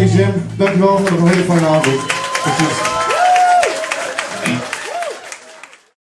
BZM. Dankjewel. Nog een hele fijne avond. Ziens.